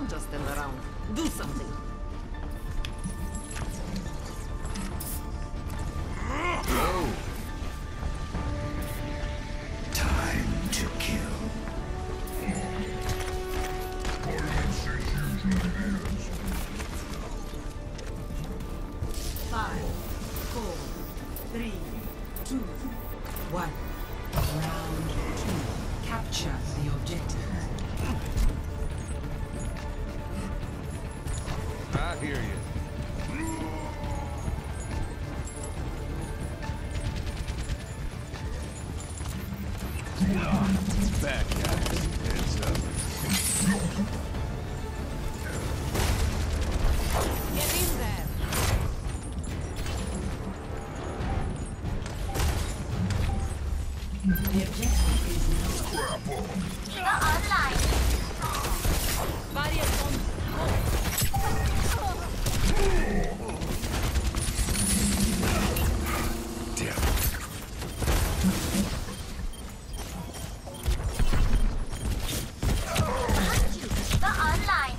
Don't just stand around. Do something. Time to kill. Five, four, three, two, one. Round two. Capture the objective. I hear you. Guys. Heads up. Get in there. The objective is Trigger online. Barrier on. Damn. Trigger online.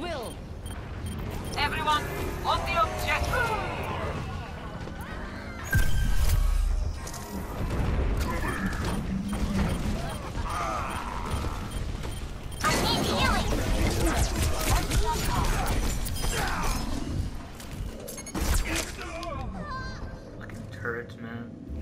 will. Everyone, on the objective! Turrets, man.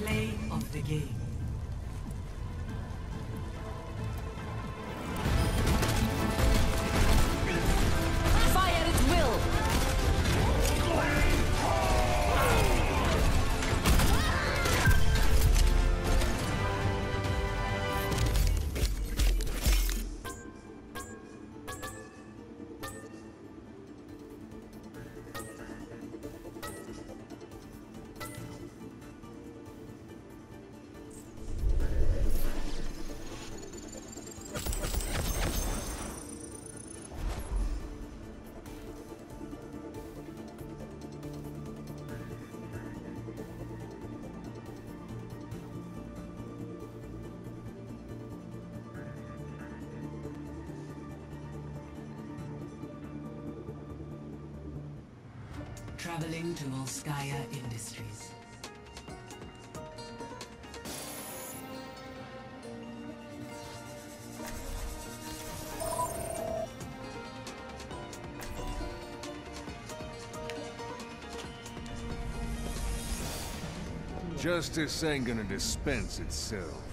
Play of the game. Traveling to Volskaya Industries. Justice ain't gonna dispense itself.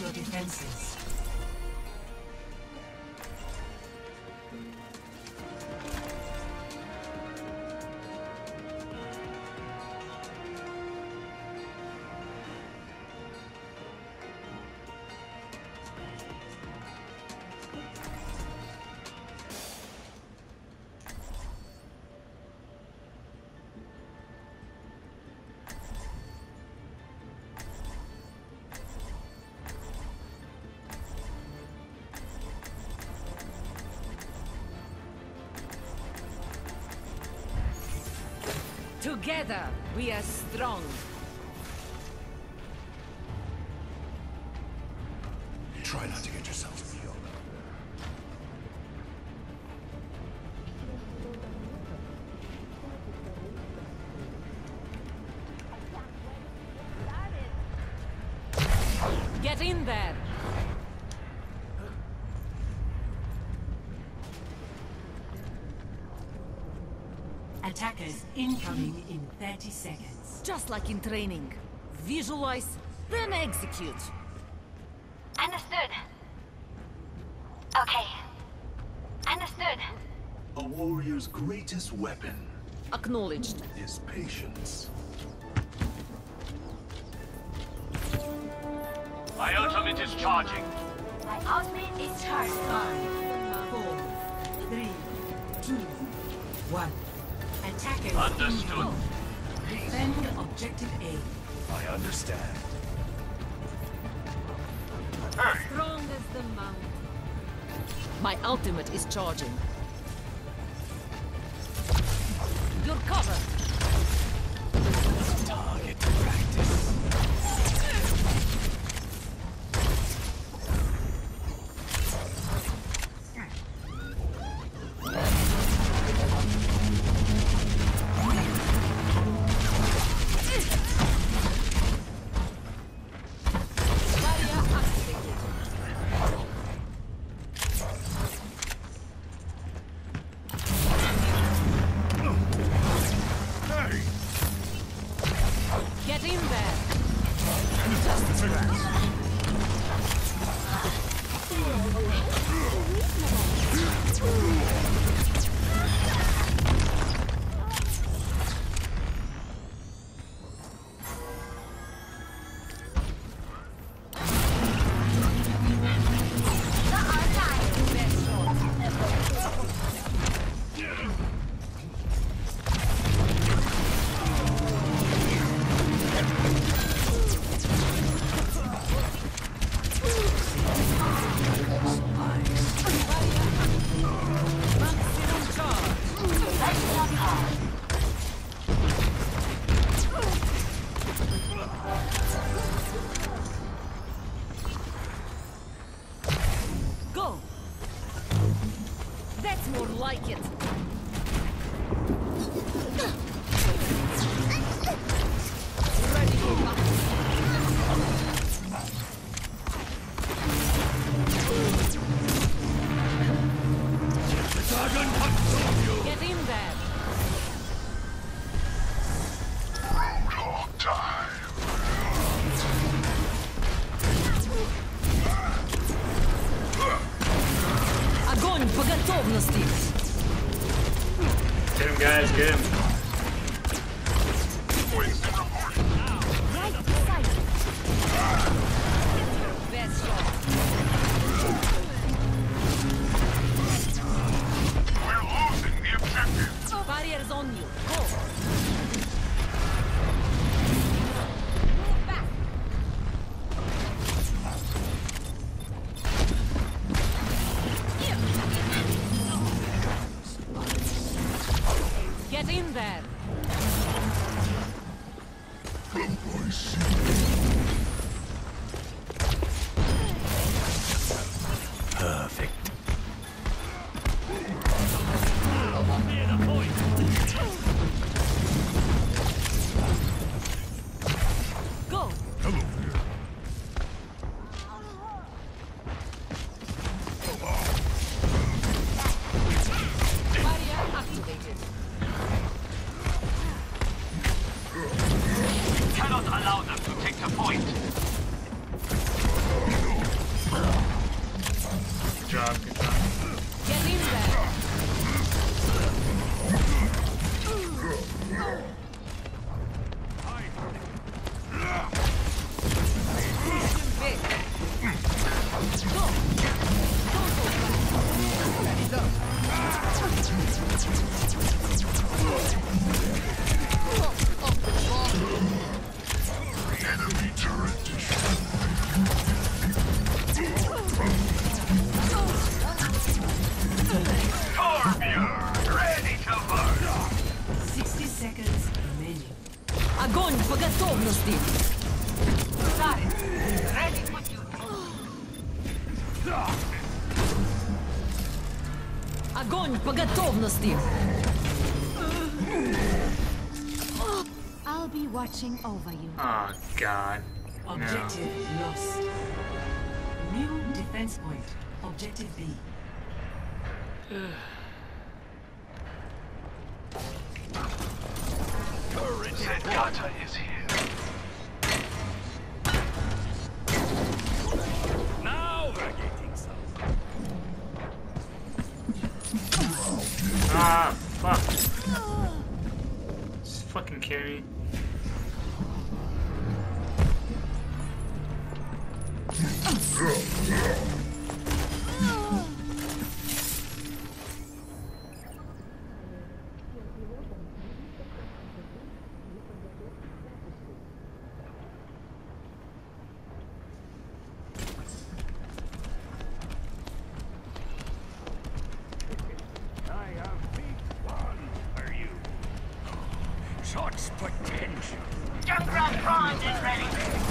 Your defenses. Together, we are strong. Try not to get yourself Attackers incoming in 30 seconds. Just like in training. Visualize, then execute. Understood. Okay. Understood. A warrior's greatest weapon Acknowledged. is patience. My ultimate is charging. My ultimate is charged. Five, four, three, two, one. Attackers Understood. Defend objective A. I understand. Hey, Strong as the mountain. My ultimate is charging. You're covered. Get in there. Огонь по готовности! I'll be watching over you. Oh god. No. Objective lost. New defense point. Objective B. Turret Zenyatta is here. Such potential. Junkrat and ready.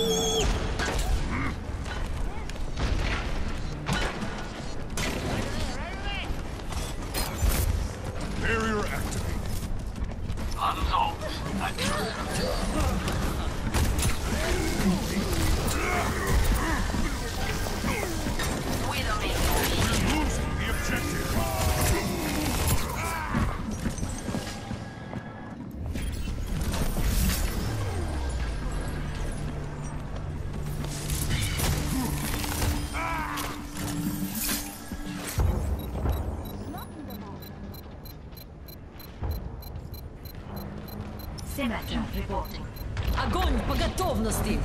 Barrier Огонь по готовности!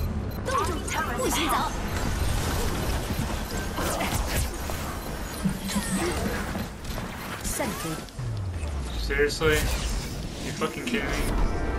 Seriously? You fucking kidding me?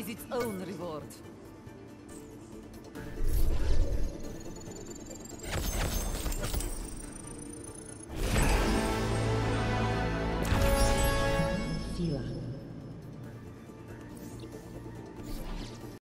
Is its own reward.